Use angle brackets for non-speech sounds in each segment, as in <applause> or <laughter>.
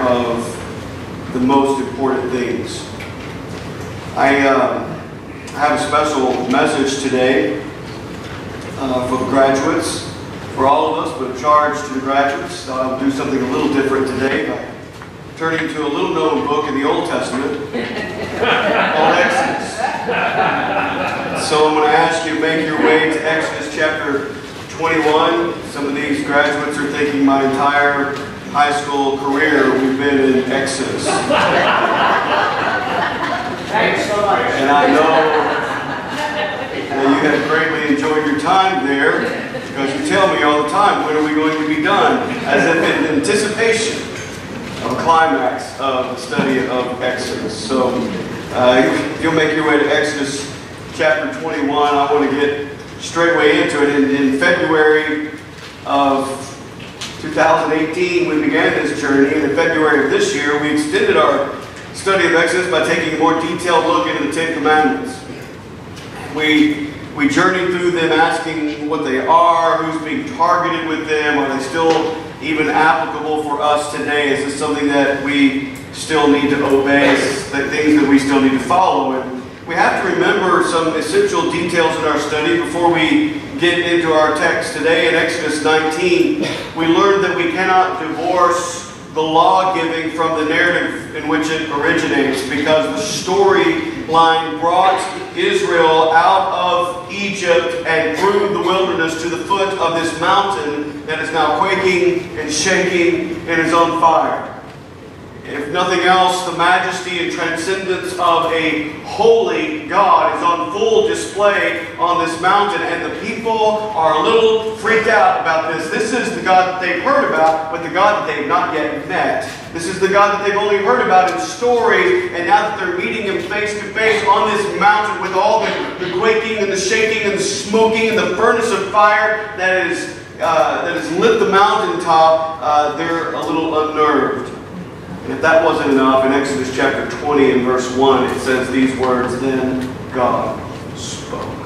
of the most important things. I, uh, have a special message today uh, for the graduates, for all of us, but charged to the graduates. I'll do something a little different today by turning to a little known book in the Old Testament <laughs> called Exodus. So I'm going to ask you to make your way to Exodus chapter 21. Some of these graduates are thinking my entire high school career we've been in Exodus. Thanks so much. And I know that you have greatly enjoyed your time there because you tell me all the time, when are we going to be done? As if in anticipation of a climax of the study of Exodus. So uh, you'll make your way to Exodus chapter 21, I want to get straightway into it. In, in February of 2018, we began this journey, and in February of this year, we extended our study of Exodus by taking a more detailed look into the Ten Commandments. We, we journeyed through them asking what they are, who's being targeted with them, are they still even applicable for us today? Is this something that we still need to obey? Is this things that we still need to follow? And we have to remember some essential details in our study before we get into our text today. In Exodus 19, we learned that we cannot divorce the law giving from the narrative in which it originates because the storyline brought Israel out of Egypt and through the wilderness to the foot of this mountain that is now quaking and shaking and is on fire. If nothing else, the majesty and transcendence of a holy God is on full display on this mountain, and the people are a little freaked out about this. This is the God that they've heard about, but the God that they've not yet met. This is the God that they've only heard about in stories, and now that they're meeting Him face to face on this mountain with all the, the quaking and the shaking and the smoking and the furnace of fire that is uh, that has lit the mountaintop, uh, they're a little unnerved. And if that wasn't enough, in Exodus chapter 20 and verse 1, it says these words Then God spoke.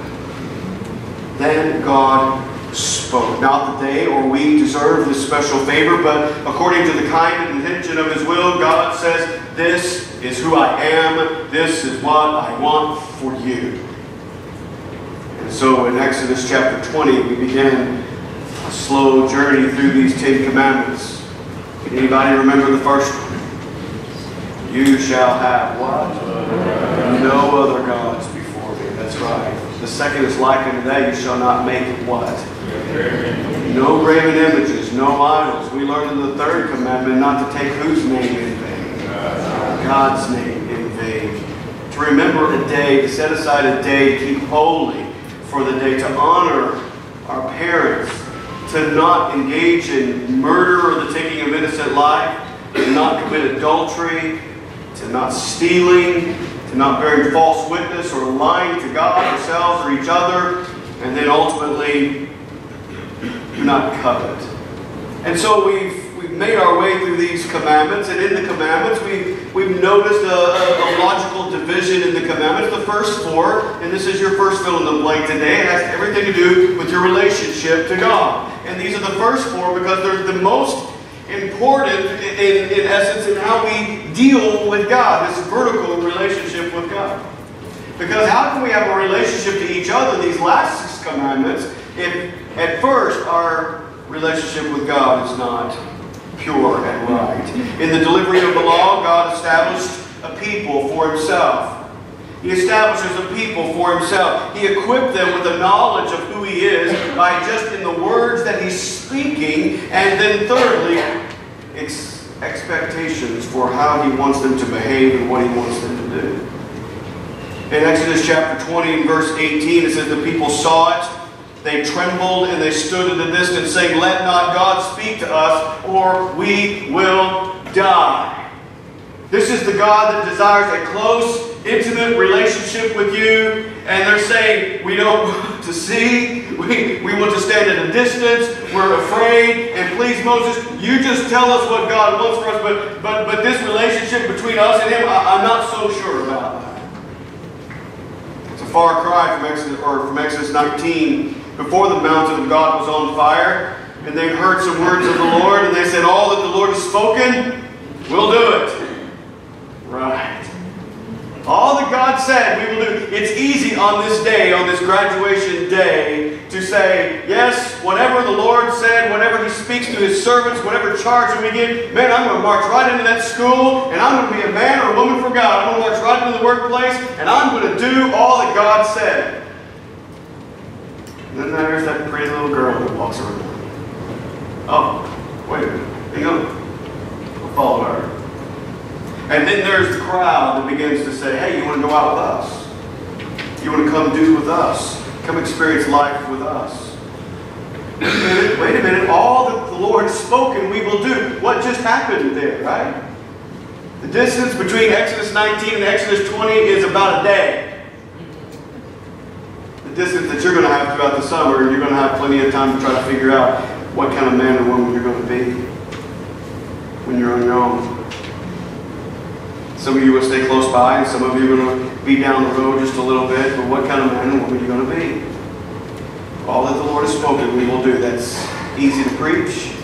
Then God spoke. Not that they or we deserve this special favor, but according to the kind intention of His will, God says, This is who I am. This is what I want for you. And so in Exodus chapter 20, we begin a slow journey through these Ten Commandments. Anybody remember the first one? You shall have what? No other gods before me. That's right. The second is like unto that, you shall not make what? No graven images, no idols. We learned in the third commandment not to take whose name in vain? God's name in vain. To remember a day, to set aside a day, to keep holy for the day, to honor our parents, to not engage in murder or the taking of innocent life, to not commit adultery, to not stealing, to not bearing false witness or lying to God, ourselves, or each other, and then ultimately, do not covet. And so we've, we've made our way through these commandments, and in the commandments, we've, we've noticed a, a, logical division in the commandments. The first four, and this is your first fill in the blank today, it has everything to do with your relationship to God. And these are the first four because they're the most important in, in essence in how we deal with God, this vertical relationship with God. Because how can we have a relationship to each other, these last six commandments, if at first our relationship with God is not pure and right? In the delivery of the law, God established a people for himself. He establishes a people for himself. He equipped them with the knowledge of who he is by just in the words that he's speaking. And then thirdly, expectations for how he wants them to behave and what he wants them to do. In Exodus chapter 20 and verse 18, it says, The people saw it, they trembled, and they stood at a distance, saying, Let not God speak to us, or we will die. This is the God that desires a close, intimate relationship with you. And they're saying, we don't <laughs> want to see. We, we want to stand at a distance. We're afraid. And please, Moses, you just tell us what God wants for us. But, but, but this relationship between us and him, I, I'm not so sure about. It's a far cry from Exodus, or from Exodus 19. Before the mountain of God was on fire, and they heard some words of the Lord, and they said, All that the Lord has spoken, we'll do it. Right. All that God said we will do. It's easy on this day, on this graduation day, to say, yes, whatever the Lord said, whatever He speaks to His servants, whatever charge we get, man, I'm going to march right into that school, and I'm going to be a man or a woman for God. I'm going to march right into the workplace, and I'm going to do all that God said. And then there's that pretty little girl that walks around. Oh, wait a minute. Hang on. I'll follow her. And then there's the crowd that begins to say, hey, you want to go out with us? You want to come do with us? Come experience life with us. Wait a minute, wait a minute. All that the Lord spoken we will do. What just happened there, right? The distance between Exodus 19 and Exodus 20 is about a day. The distance that you're going to have throughout the summer, you're going to have plenty of time to try to figure out what kind of man or woman you're going to be when you're on your own. Some of you will stay close by, and some of you are going to be down the road just a little bit. But what kind of man and woman are you going to be? All that the Lord has spoken, we will do. That's easy to preach,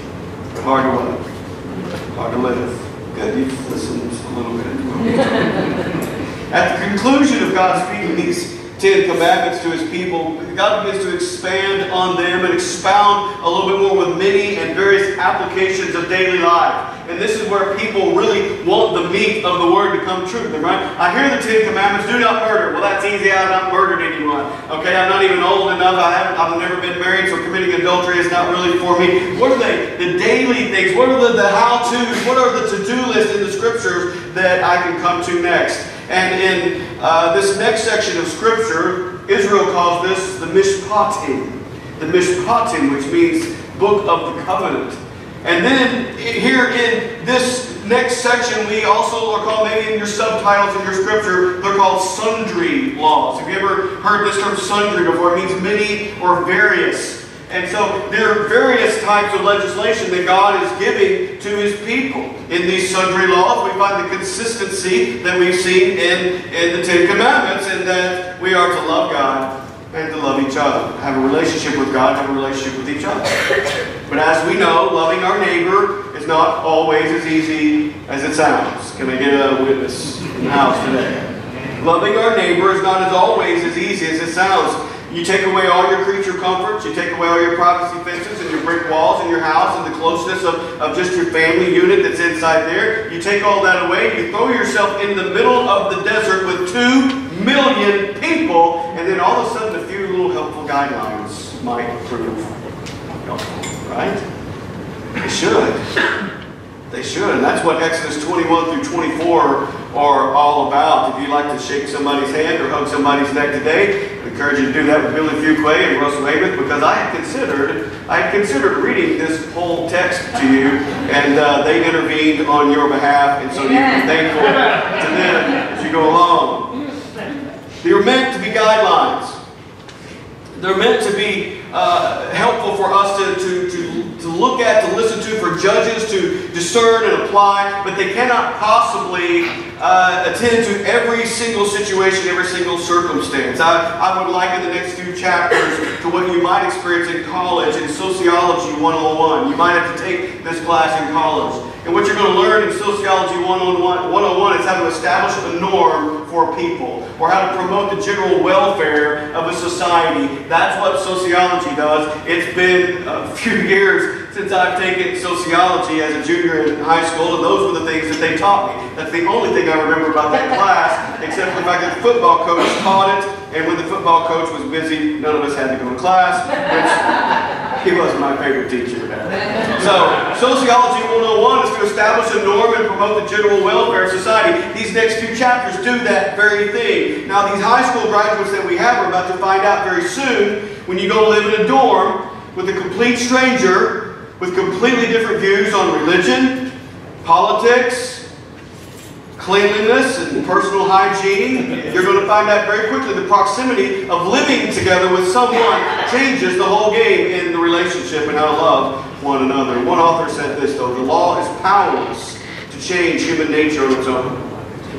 but hard to live. Hard to live. Good, you've listened a little bit. <laughs> At the conclusion of God's speaking these Ten Commandments to his people, God begins to expand on them and expound a little bit more with many and various applications of daily life. And this is where people really want the meat of the word to come true to them, right? I hear the Ten Commandments, do not murder. Well, that's easy. I've not murdered anyone. Okay, I'm not even old enough. I haven't, I've never been married, so committing adultery is not really for me. What are they? The daily things. What are the, the how-tos? What are the to-do lists in the scriptures that I can come to next? And in uh, this next section of scripture, Israel calls this the Mishpatim. The Mishpatim, which means book of the covenant. And then here in this next section, we also are called, maybe in your subtitles in your scripture, they're called sundry laws. Have you ever heard this term sundry before? It means many or various. And so there are various types of legislation that God is giving to His people. In these sundry laws, we find the consistency that we've seen in, in the Ten Commandments, and that we are to love God and to love each other. Have a relationship with God, have a relationship with each other. But as we know, loving our neighbor is not always as easy as it sounds. Can I get a witness in the house today? Loving our neighbor is not as always as easy as it sounds. You take away all your creature comforts, you take away all your privacy fences and your brick walls in your house and the closeness of, of just your family unit that's inside there. You take all that away, you throw yourself in the middle of the desert with two million people, and then all of a sudden a few little helpful guidelines might prove helpful, right? They should. They should. And that's what Exodus 21 through 24 are all about. If you like to shake somebody's hand or hug somebody's neck today, I encourage you to do that with Billy Fuqua and Russell Amos because I had considered I had considered reading this whole text to you, and uh, they intervened on your behalf, and so you can be thankful to them as you go along. They're meant to be guidelines. They're meant to be uh, helpful for us to, to, to, to look at, to listen to, for judges to discern and apply, but they cannot possibly uh, attend to every single situation, every single circumstance. I, I would liken the next few chapters to what you might experience in college in Sociology 101. You might have to take this class in college. And what you're going to learn in Sociology 101 is how to establish a norm for people, or how to promote the general welfare of a society. That's what sociology does. It's been a few years since I've taken sociology as a junior in high school, and those were the things that they taught me. That's the only thing I remember about that <laughs> class, except for the fact that the football coach taught it, and when the football coach was busy, none of us had to go to class, which he wasn't my favorite teacher. So, Sociology 101 is to establish a norm and promote the general welfare of society. These next few chapters do that very thing. Now, these high school graduates that we have are about to find out very soon when you go live in a dorm with a complete stranger with completely different views on religion, politics, cleanliness and personal hygiene, you're going to find out very quickly the proximity of living together with someone changes the whole game in the relationship and how to love one another. One author said this, though, the law is powerless to change human nature on its own.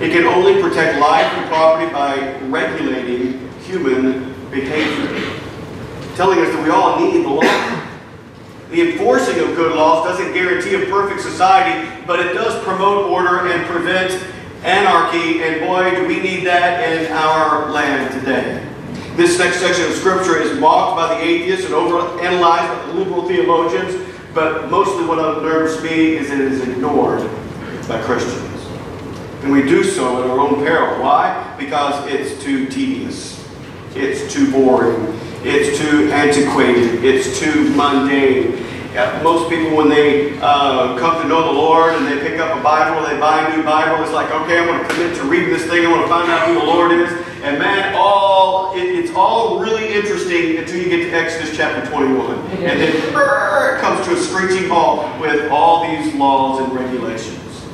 It can only protect life and property by regulating human behavior. Telling us that we all need the law. The enforcing of good laws doesn't guarantee a perfect society, but it does promote order and prevent anarchy, and boy, do we need that in our land today. This next section of Scripture is mocked by the atheists and overanalyzed by the liberal theologians, but mostly what unnerves me is that it is ignored by Christians. And we do so at our own peril. Why? Because it's too tedious. It's too boring. It's too antiquated. It's too mundane. Most people, when they uh, come to know the Lord and they pick up a Bible, they buy a new Bible, it's like, okay, I'm going to commit to reading this thing. I want to find out who the Lord is. And man, all it, it's all really interesting until you get to Exodus chapter 21. And then it comes to a screeching halt with all these laws and regulations.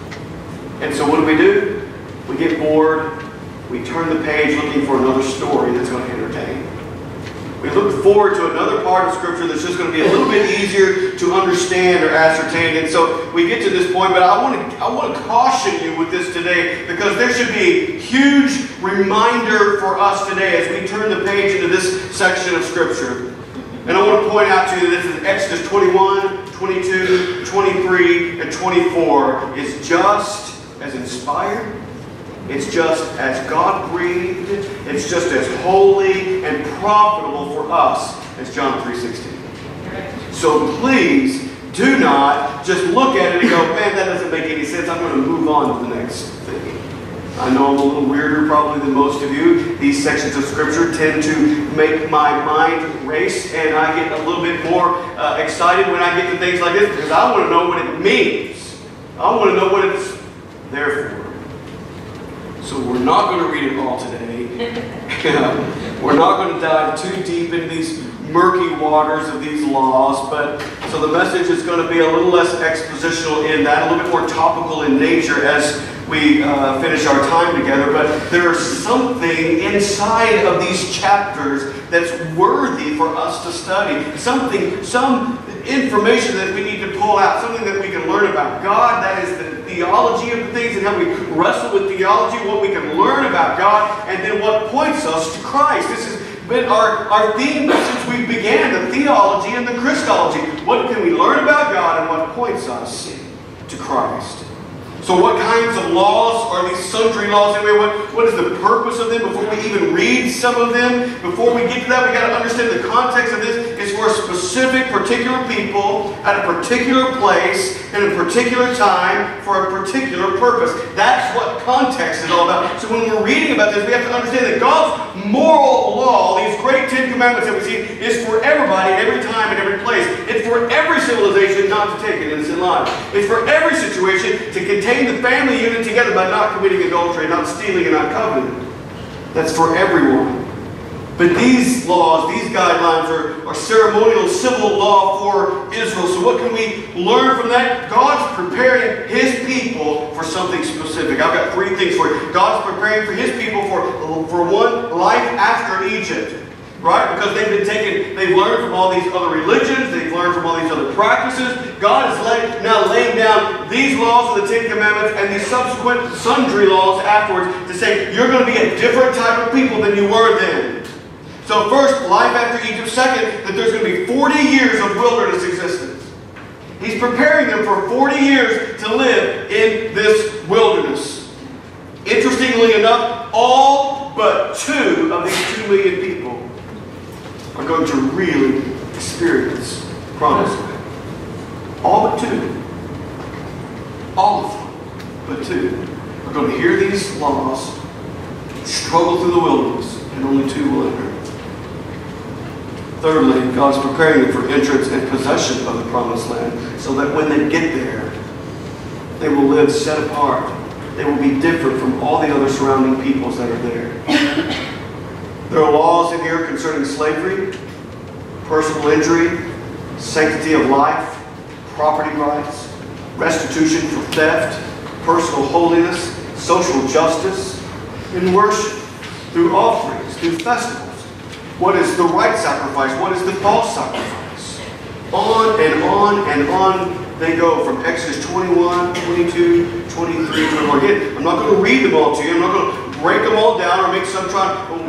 And so what do we do? We get bored. We turn the page looking for another story that's going to entertain. We look forward to another part of Scripture that's just going to be a little bit easier to understand or ascertain. And so we get to this point, but I want to, I want to caution you with this today because there should be a huge reminder for us today as we turn the page into this section of Scripture. And I want to point out to you that this is Exodus 21, 22, 23, and 24 is just as inspired it's just as God breathed. It's just as holy and profitable for us as John 3.16. So please do not just look at it and go, man, that doesn't make any sense. I'm going to move on to the next thing. I know I'm a little weirder probably than most of you. These sections of Scripture tend to make my mind race, and I get a little bit more uh, excited when I get to things like this because I want to know what it means. I want to know what it's there for. So we're not going to read it all today. <laughs> we're not going to dive too deep into these murky waters of these laws, but so the message is going to be a little less expositional in that, a little bit more topical in nature as we uh, finish our time together. But there's something inside of these chapters that's worthy for us to study. Something, some information that we need pull out, something that we can learn about God. That is the theology of the things and how we wrestle with theology, what we can learn about God, and then what points us to Christ. This has been our, our theme since we began, the theology and the Christology. What can we learn about God and what points us to Christ? So what kinds of laws are these sundry laws anyway? What, what is the purpose of them before we even read some of them? Before we get to that, we got to understand the context of this is for a specific particular people at a particular place in a particular time for a particular purpose. That's what context is all about. So when we're reading about this, we have to understand that God's moral law, these great Ten Commandments that we see, is for everybody, every time, and every place. It's for every civilization not to take it an innocent life. It's for every situation to contain the family unit together by not committing adultery, not stealing, and not coveting. That's for everyone. But these laws, these guidelines are, are ceremonial civil law for Israel. So what can we learn from that? God's preparing his people for something specific. I've got three things for you. God's preparing for his people for, for one, life after Egypt. Right? Because they've been taken, they've learned from all these other religions, they've learned from all these other practices. God is now laying down these laws of the Ten Commandments and these subsequent sundry laws afterwards to say you're going to be a different type of people than you were then. So first, life after Egypt. Second, that there's going to be 40 years of wilderness existence. He's preparing them for 40 years to live in this wilderness. Interestingly enough, all but two of these two million people are going to really experience promised land. All but two. All of them, but two, are going to hear these laws, struggle through the wilderness, and only two will enter. Thirdly, God is preparing them for entrance and possession of the promised land so that when they get there, they will live set apart. They will be different from all the other surrounding peoples that are there. There are laws in here concerning slavery, personal injury, sanctity of life, property rights, restitution for theft, personal holiness, social justice, and worship through offerings, through festivals. What is the right sacrifice? What is the false sacrifice? On and on and on they go from Exodus 21, 22, 23, 24. Again, I'm not going to read them all to you. I'm not going to break them all down or make some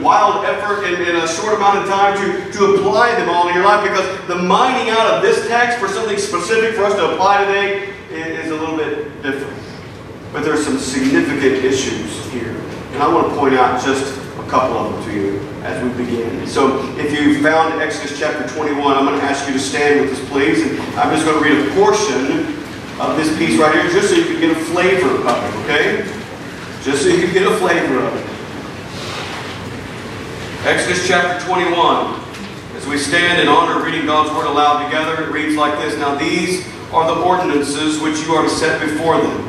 wild effort in, a short amount of time to, to apply them all in your life because the mining out of this text for something specific for us to apply today is a little bit different. But there's some significant issues here. And I want to point out just a couple of them to you as we begin. So if you found Exodus chapter 21, I'm going to ask you to stand with us, please. And I'm just going to read a portion of this piece right here just so you can get a flavor of it, okay? Just so you can get a flavor of it. Exodus chapter 21. As we stand in honor reading God's word aloud together, it reads like this Now these are the ordinances which you are to set before them.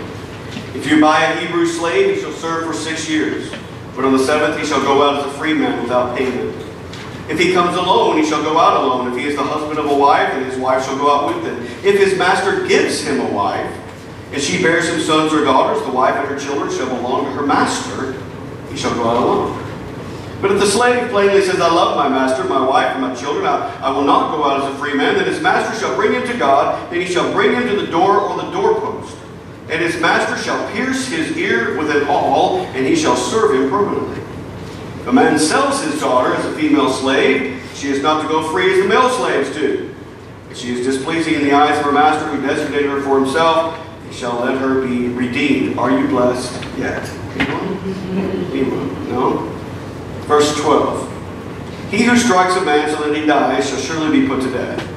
If you buy a Hebrew slave, he shall serve for six years. But on the seventh he shall go out as a free man without payment. If he comes alone, he shall go out alone. If he is the husband of a wife, then his wife shall go out with him. If his master gives him a wife, and she bears him sons or daughters, the wife and her children shall belong to her master. He shall go out alone. But if the slave plainly says, I love my master, my wife, and my children, I, I will not go out as a free man, then his master shall bring him to God, and he shall bring him to the door or the doorpost. And his master shall pierce his ear with an awl, and he shall serve him permanently. If a man sells his daughter as a female slave, she is not to go free as the male slaves do. If she is displeasing in the eyes of her master who designated her for himself, shall let her be redeemed. Are you blessed yet? <laughs> Anyone? Anyone? No? Verse 12. He who strikes a man so that he dies shall surely be put to death.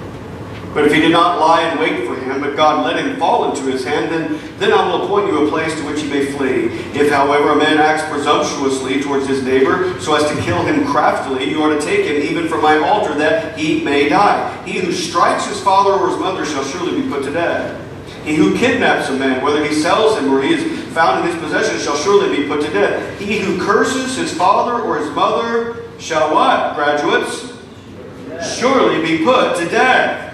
But if he did not lie in wait for him, but God let him fall into his hand, then, then I will appoint you a place to which he may flee. If, however, a man acts presumptuously towards his neighbor, so as to kill him craftily, you are to take him even from my altar, that he may die. He who strikes his father or his mother shall surely be put to death. He who kidnaps a man, whether he sells him or he is found in his possession, shall surely be put to death. He who curses his father or his mother shall what, graduates? Surely be put to death.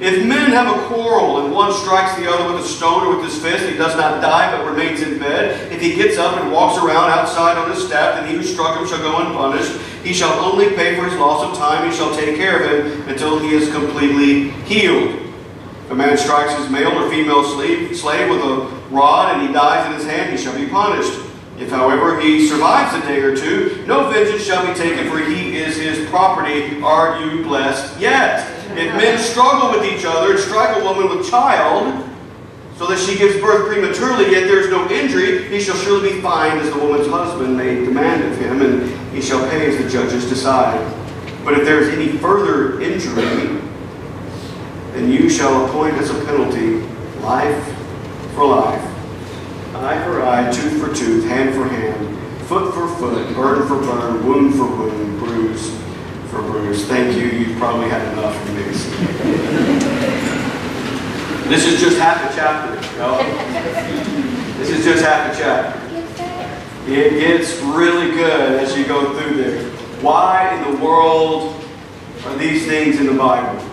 If men have a quarrel and one strikes the other with a stone or with his fist, he does not die but remains in bed. If he gets up and walks around outside on his staff, then he who struck him shall go unpunished. He shall only pay for his loss of time. He shall take care of him until he is completely healed. A man strikes his male or female slave, slave with a rod and he dies in his hand, he shall be punished. If, however, he survives a day or two, no vengeance shall be taken, for he is his property. Are you blessed yet? If men struggle with each other and strike a woman with child, so that she gives birth prematurely, yet there is no injury, he shall surely be fined as the woman's husband may demand of him, and he shall pay as the judges decide. But if there is any further injury, then you shall appoint as a penalty life for life, eye for eye, tooth for tooth, hand for hand, foot for foot, burn for burn, wound for wound, bruise for bruise. Thank you. You've probably had enough of this. this is just half a chapter. This is just half a chapter. It gets really good as you go through there. Why in the world are these things in the Bible?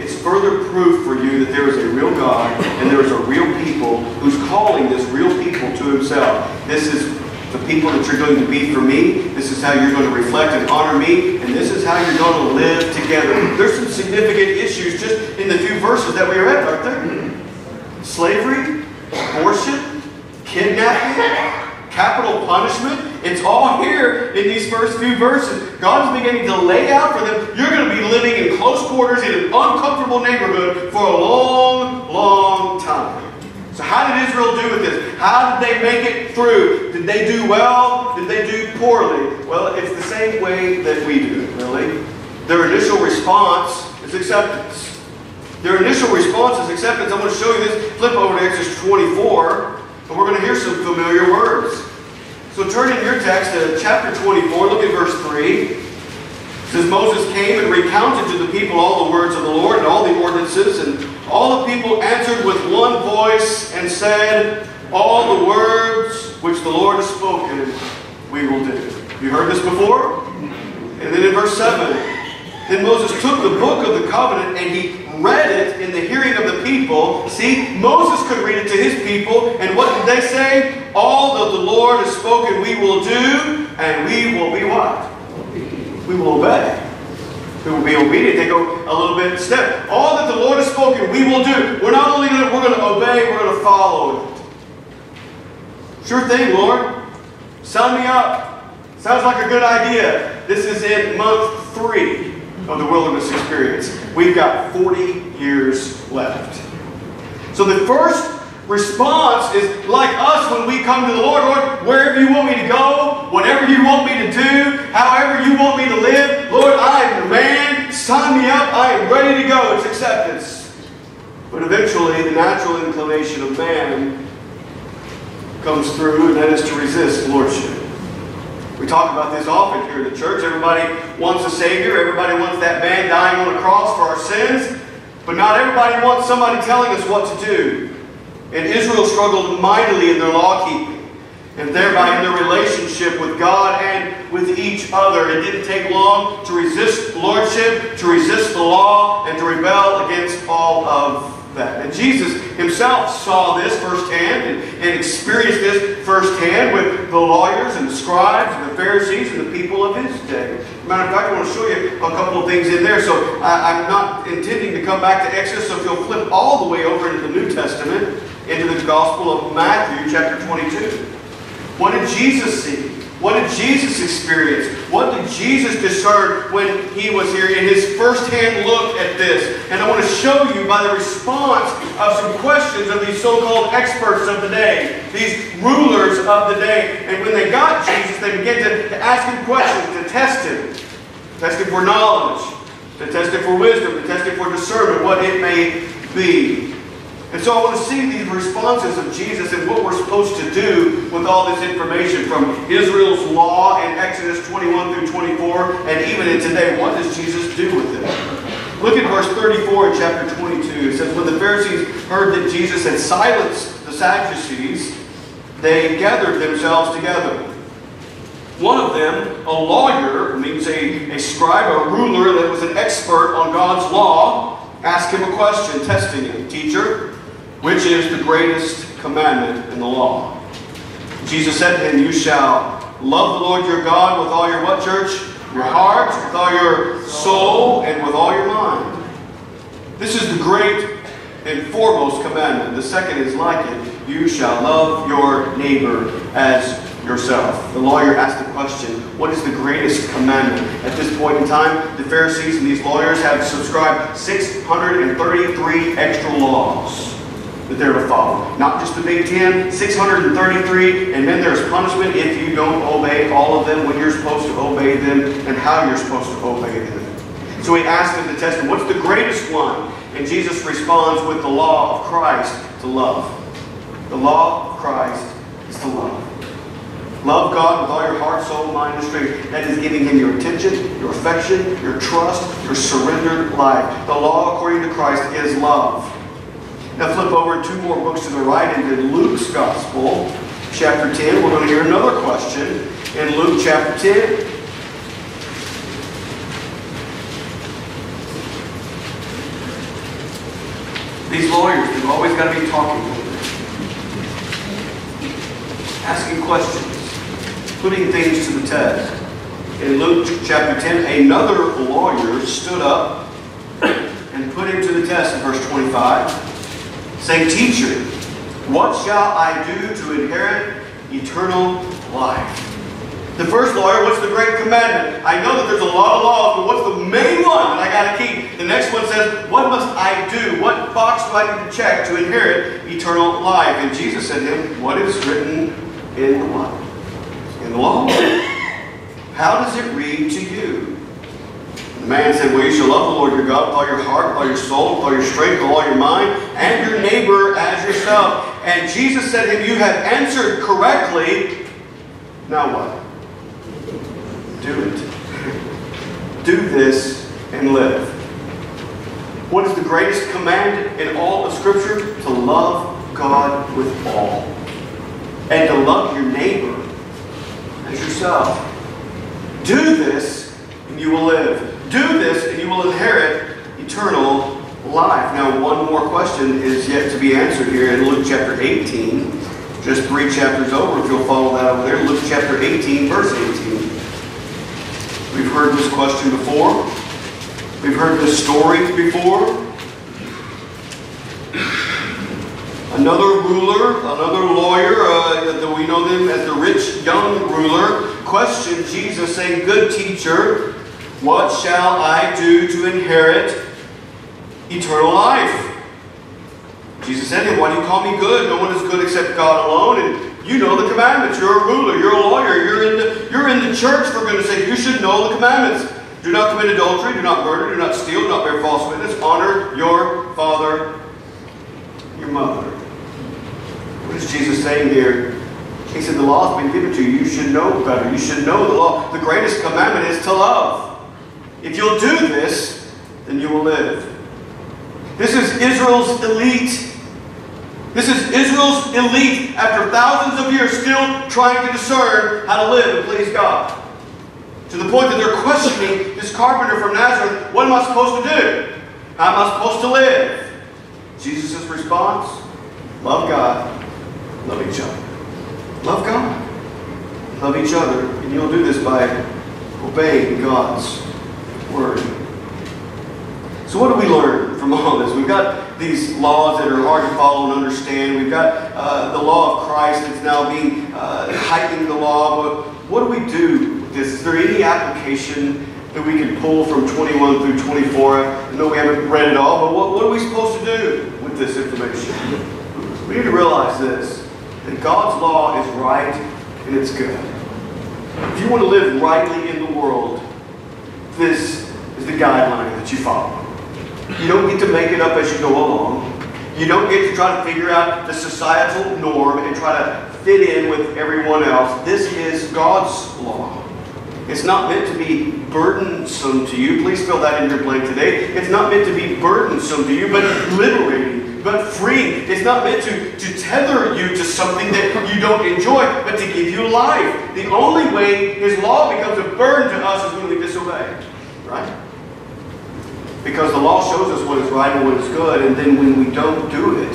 It's further proof for you that there is a real God and there is a real people who's calling this real people to himself. This is the people that you're going to be for me. This is how you're going to reflect and honor me. And this is how you're going to live together. There's some significant issues just in the few verses that we read, aren't there? Slavery, abortion, kidnapping, capital punishment. It's all here in these first few verses. God is beginning to lay out for them, you're going to be living in close quarters in an uncomfortable neighborhood for a long, long time. So how did Israel do with this? How did they make it through? Did they do well? Did they do poorly? Well, it's the same way that we do really. Their initial response is acceptance. Their initial response is acceptance. I'm going to show you this. Flip over to Exodus 24. And we're going to hear some familiar words. So turn in your text to chapter 24. Look at verse 3. It says, Moses came and recounted to the people all the words of the Lord and all the ordinances. And all the people answered with one voice and said, All the words which the Lord has spoken, we will do. You heard this before? And then in verse 7, then Moses took the book of the covenant and he read it in the hearing of the people. See, Moses could read it to his people, and what did they say? All that the Lord has spoken we will do, and we will be what? We will obey. We will be obedient. They go a little bit step. All that the Lord has spoken, we will do. We're not only going to, we're going to obey, we're going to follow it. Sure thing, Lord. Sign me up. Sounds like a good idea. This is in month three of the wilderness experience. We've got 40 years left. So the first response is like us when we come to the Lord, Lord, wherever you want me to go, whatever you want me to do, however you want me to live, Lord, I am the man. Sign me up. I am ready to go. It's acceptance. But eventually, the natural inclination of man comes through, and that is to resist Lordship. We talk about this often here in the church. Everybody wants a Savior. Everybody wants that man dying on a cross for our sins. But not everybody wants somebody telling us what to do. And Israel struggled mightily in their law keeping and thereby in their relationship with God and with each other. It didn't take long to resist lordship, to resist the law, and to rebel against all of that. And Jesus himself saw this firsthand and, and experienced this firsthand with the lawyers and the scribes and the Pharisees and the people of his day. Matter of fact, I want to show you a couple of things in there. So I, I'm not intending to come back to Exodus, so if you'll flip all the way over into the New Testament, into the Gospel of Matthew, chapter 22. What did Jesus see? What did Jesus experience? What did Jesus discern when he was here in his first-hand look at this? And I want to show you by the response of some questions of these so-called experts of the day, these rulers of the day. And when they got Jesus, they began to ask him questions, to test him. Test him for knowledge, to test him for wisdom, to test him for discernment, what it may be. And so I want to see these responses of Jesus and what we're supposed to do with all this information from Israel's law in Exodus 21 through 24 and even in today. What does Jesus do with it? Look at verse 34 in chapter 22. It says, When the Pharisees heard that Jesus had silenced the Sadducees, they gathered themselves together. One of them, a lawyer, means a, a scribe, a ruler that was an expert on God's law, asked him a question, testing him. Teacher, which is the greatest commandment in the law? Jesus said to him, You shall love the Lord your God with all your what, church? Your heart, with all your soul, and with all your mind. This is the great and foremost commandment. The second is like it. You shall love your neighbor as yourself. The lawyer asked the question, what is the greatest commandment? At this point in time, the Pharisees and these lawyers have subscribed 633 extra laws that they're to follow. Not just the Big Ten, 633, and then there's punishment if you don't obey all of them, when you're supposed to obey them, and how you're supposed to obey them. So he asked them to test them, what's the greatest one? And Jesus responds with the law of Christ to love. The law of Christ is to love. Love God with all your heart, soul, mind, and strength. That is giving Him your attention, your affection, your trust, your surrendered life. The law, according to Christ, is love. Now flip over two more books to the right into Luke's Gospel, chapter 10. We're going to hear another question in Luke chapter 10. These lawyers, they've always got to be talking. Asking questions, putting things to the test. In Luke chapter 10, another lawyer stood up and put him to the test in verse 25, saying, Teacher, what shall I do to inherit eternal life? The first lawyer, what's the great commandment? I know that there's a lot of laws, but what's the main one that I got to keep? The next one says, what must I do? What box do I need to check to inherit eternal life? And Jesus said to him, what is written in the what? In the law. How does it read to you? The man said, Well, you shall love the Lord your God with all your heart, with all your soul, with all your strength, with all your mind, and your neighbor as yourself. And Jesus said to him, You have answered correctly. Now what? Do it. <laughs> Do this and live. What is the greatest command in all of Scripture? To love God with all. And to love your neighbor as yourself. Do this and you will live. Do this and you will inherit eternal life. Now, one more question is yet to be answered here in Luke chapter 18. Just three chapters over, if you'll follow that over there. Luke chapter 18, verse 18. We've heard this question before. We've heard this story before. Another ruler, another lawyer, uh, we know them as the rich young ruler, questioned Jesus, saying, Good teacher, what shall I do to inherit eternal life? Jesus said to him, Why do you call me good? No one is good except God alone. And you know the commandments. You're a ruler. You're a lawyer. You're in the, you're in the church, for goodness sake. You should know the commandments. Do not commit adultery. Do not murder. Do not steal. Do not bear false witness. Honor your father, your mother. What is Jesus saying here? He said, The law has been given to you. You should know better. You should know the law. The greatest commandment is to love. If you'll do this, then you will live. This is Israel's elite. This is Israel's elite after thousands of years still trying to discern how to live and please God. To the point that they're questioning this carpenter from Nazareth, what am I supposed to do? How am I supposed to live? Jesus' response, love God, love each other. Love God, love each other, and you'll do this by obeying God's word. So what do we learn from all this? We've got these laws that are hard to follow and understand. We've got uh, the law of Christ that's now being uh, the law. But what do we do with this? Is there any application that we can pull from 21 through 24? I know we haven't read it all, but what, what are we supposed to do with this information? We need to realize this, that God's law is right and it's good. If you want to live rightly in the world, this is the guideline that you follow. You don't get to make it up as you go along. You don't get to try to figure out the societal norm and try to fit in with everyone else. This is God's law. It's not meant to be burdensome to you. Please fill that in your blank today. It's not meant to be burdensome to you, but liberating, but free. It's not meant to, to tether you to something that you don't enjoy, but to give you life. The only way His law becomes a burden to us is when we? Because the law shows us what is right and what is good, and then when we don't do it,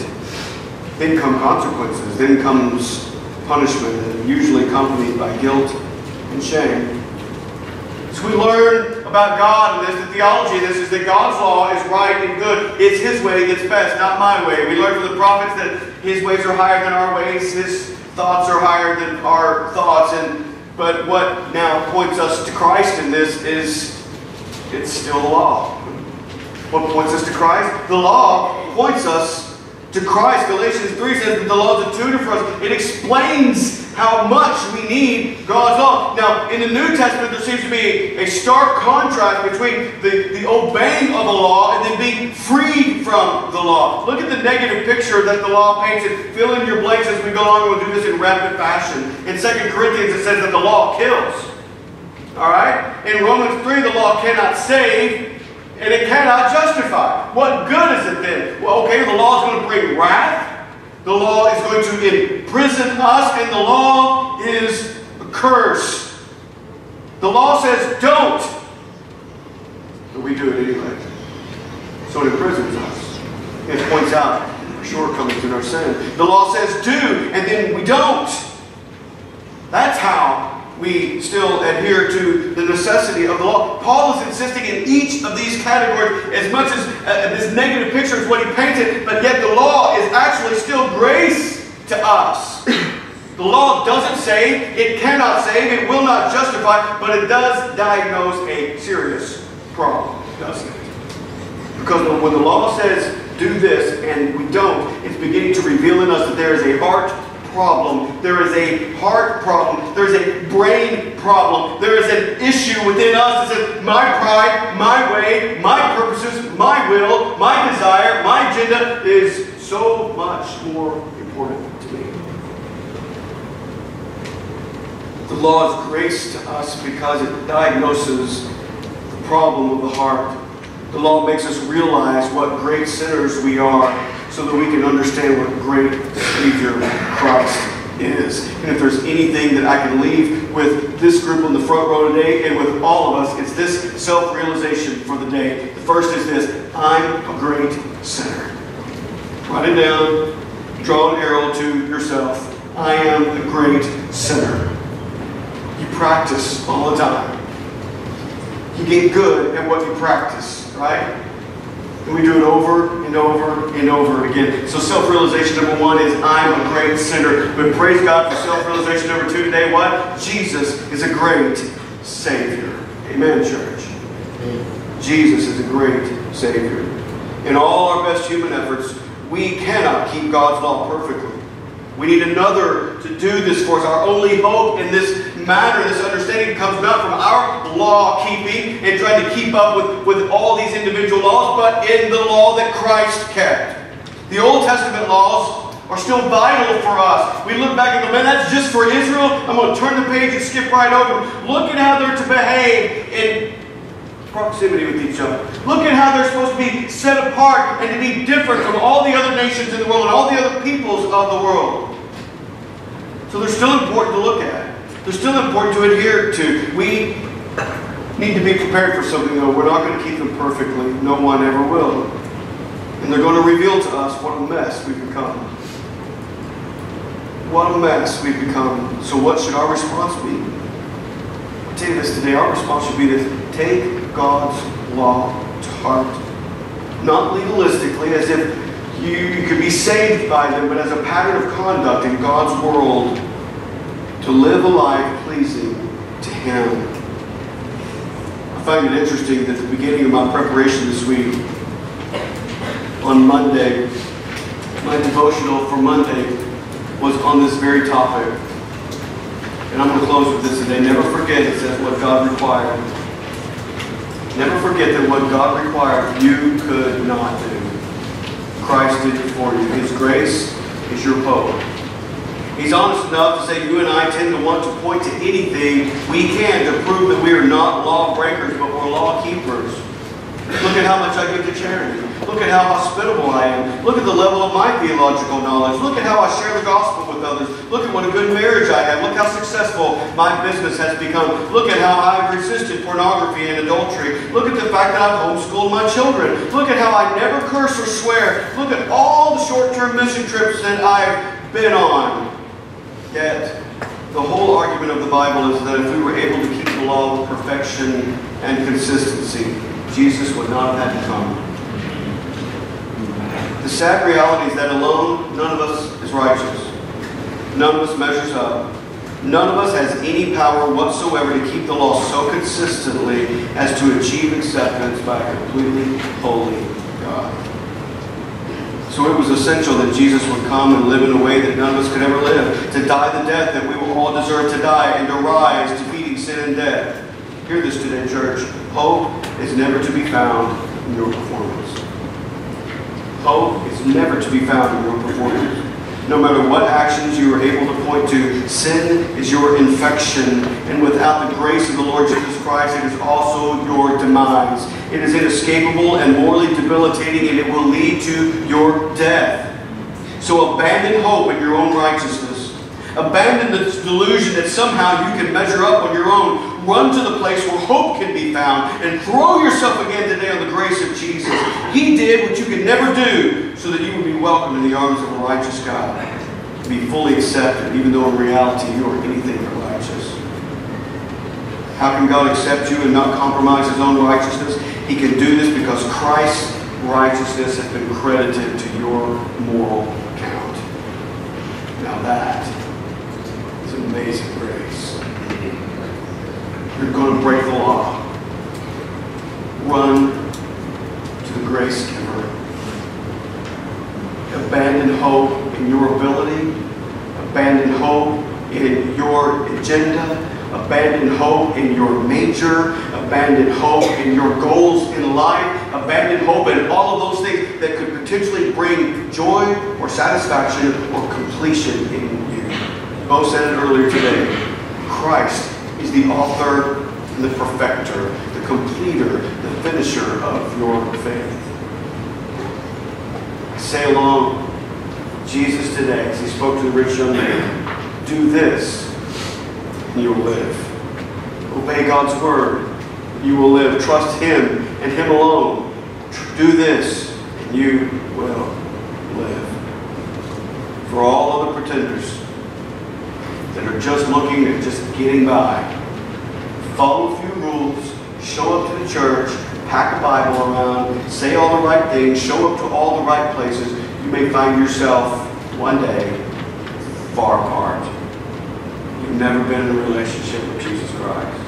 then come consequences, then comes punishment, and usually accompanied by guilt and shame. So we learn about God and this, the theology this is that God's law is right and good. It's His way that's best, not my way. We learn from the prophets that His ways are higher than our ways, His thoughts are higher than our thoughts. And but what now points us to Christ in this is it's still the law. What points us to Christ? The law points us to Christ. Galatians 3 says that the law is a tutor for us. It explains how much we need God's law. Now, in the New Testament, there seems to be a stark contrast between the, the obeying of a law and then being freed from the law. Look at the negative picture that the law paints and fill in your blanks as we go along. We'll do this in rapid fashion. In 2 Corinthians, it says that the law kills. All right? In Romans 3, the law cannot save. And it cannot justify. What good is it then? Well, okay, the law is going to bring wrath. The law is going to imprison us, and the law is a curse. The law says don't, but we do it anyway. So it imprisons us. It points out our shortcomings in our sin. The law says do, and then we don't. That's how we still adhere to the necessity of the law. Paul is insisting in each of these categories as much as uh, this negative picture is what he painted, but yet the law is actually still grace to us. The law doesn't save, it cannot save, it will not justify, but it does diagnose a serious problem, doesn't it? Because when the law says do this and we don't, it's beginning to reveal in us that there is a heart problem. There is a heart problem. There is a brain problem. There is an issue within us that says, my pride, my way, my purposes, my will, my desire, my agenda is so much more important to me. The law is grace to us because it diagnoses the problem of the heart. The law makes us realize what great sinners we are so that we can understand what great Savior Christ is. And if there's anything that I can leave with this group on the front row today and with all of us, it's this self-realization for the day. The first is this, I'm a great sinner. Write it down, draw an arrow to yourself. I am a great sinner. You practice all the time. You get good at what you practice, right? And we do it over and over and over again. So self-realization number one is I'm a great sinner. But praise God for self-realization number two today. What? Jesus is a great Savior. Amen, church. Jesus is a great Savior. In all our best human efforts, we cannot keep God's law perfectly. We need another to do this for us. Our only hope in this matter, this understanding, comes not from our law keeping and trying to keep up with, with all these individual laws, but in the law that Christ kept. The Old Testament laws are still vital for us. We look back and go, man, that's just for Israel. I'm going to turn the page and skip right over. Look at how they're to behave in proximity with each other. Look at how they're supposed to be set apart and to be different from all the other nations in the world and all the other peoples of the world. So they're still important to look at. They're still important to adhere to. We need to be prepared for something, though. We're not going to keep them perfectly. No one ever will. And they're going to reveal to us what a mess we've become. What a mess we've become. So what should our response be? I'll tell you this today. Our response should be this. Take God's law to heart. Not legalistically, as if you you could be saved by them, but as a pattern of conduct in God's world to live a life pleasing to Him. I find it interesting that at the beginning of my preparation this week, on Monday, my devotional for Monday was on this very topic. And I'm going to close with this today. Never forget, it says, what God required. Never forget that what God required, you could not do. Christ did it for you. His grace is your hope. He's honest enough to say you and I tend to want to point to anything we can to prove that we are not lawbreakers, but we're law keepers. Look at how much I give to charity. Look at how hospitable I am. Look at the level of my theological knowledge. Look at how I share the gospel with others. Look at what a good marriage I have. Look how successful my business has become. Look at how I've resisted pornography and adultery. Look at the fact that I've homeschooled my children. Look at how I never curse or swear. Look at all the short-term mission trips that I've been on. Yet, the whole argument of the Bible is that if we were able to keep the law with perfection and consistency, Jesus would not have had to come. The sad reality is that alone, none of us is righteous. None of us measures up. None of us has any power whatsoever to keep the law so consistently as to achieve acceptance by a completely holy God. So it was essential that Jesus would come and live in a way that none of us could ever live, to die the death that we will all deserve to die, and to rise defeating sin and death. Hear this today, church. Hope is never to be found in your performance. Hope is never to be found in your performance. No matter what actions you are able to point to, sin is your infection, and without the grace of the Lord Jesus Christ, it is also your demise. It is inescapable and morally debilitating, and it will lead to your death. So abandon hope in your own righteousness. Abandon the delusion that somehow you can measure up on your own. Run to the place where hope can be found and throw yourself again today on the grace of Jesus. He did what you could never do so that you would be welcomed in the arms of a righteous God. Be fully accepted, even though in reality you are anything but righteous. How can God accept you and not compromise his own righteousness? He can do this because Christ's righteousness has been credited to your moral account. Now that is amazing grace. You're going to break the law. Run to the grace giver. Abandon hope in your ability. Abandon hope in your agenda. Abandon hope in your major. Abandon hope in your goals in life. Abandon hope in all of those things that could potentially bring joy or satisfaction or completion in you. Bo said it earlier today. Christ is the author and the perfecter, the completer, the finisher of your faith. Say along, Jesus today, as he spoke to the rich young man, do this and you'll live. Obey God's word, you will live. Trust him and him alone. Do this and you will live. For all other pretenders that are just looking at just getting by, follow a few rules, show up to the church, pack a Bible around, say all the right things, show up to all the right places, you may find yourself one day far apart. You've never been in a relationship with Jesus Christ.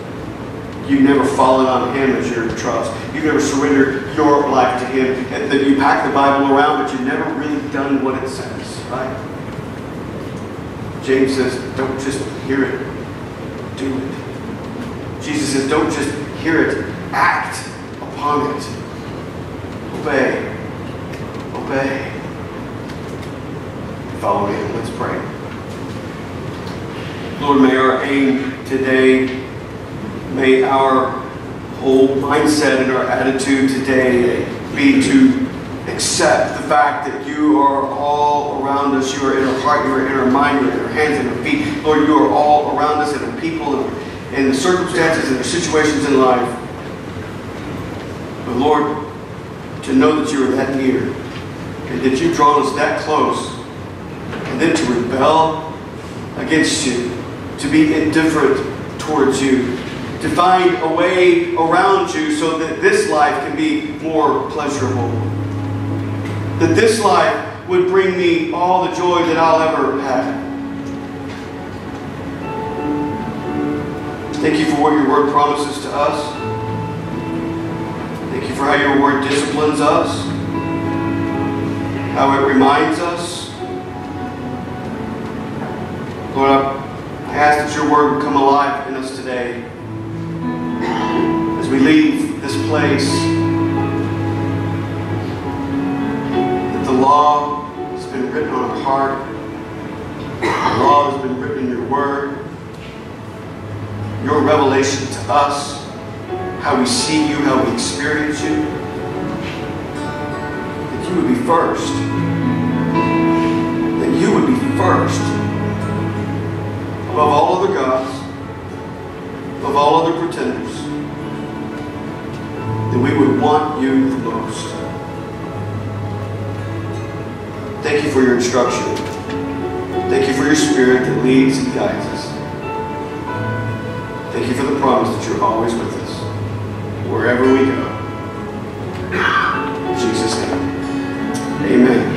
You've never fallen on Him as your trust. You've never surrendered your life to Him. And then you pack the Bible around, but you've never really done what it says, right? James says, don't just hear it, do it. Jesus says, don't just hear it, act upon it. Obey. Obey. Follow me. Let's pray. Lord, may our aim today, may our whole mindset and our attitude today be to accept the fact that you are all around us. You are in our heart, you are in our mind, you are in our hands and our feet. Lord, you are all around us and the people and the circumstances and the situations in life. But Lord, to know that you are that near and that you've drawn us that close and then to rebel against you, to be indifferent towards you, to find a way around you so that this life can be more pleasurable. That this life would bring me all the joy that I'll ever have. Thank you for what your word promises to us. Thank you for how your word disciplines us, how it reminds us. Lord, I ask that your word would come alive in us today as we leave this place. Law has been written on our heart, the law has been written in your word, your revelation to us, how we see you, how we experience you. That you would be first. That you would be first above all other gods, above all other pretenders, that we would want you the most. Thank you for your instruction. Thank you for your spirit that leads and guides us. Thank you for the promise that you're always with us, wherever we go. In Jesus' name. Amen.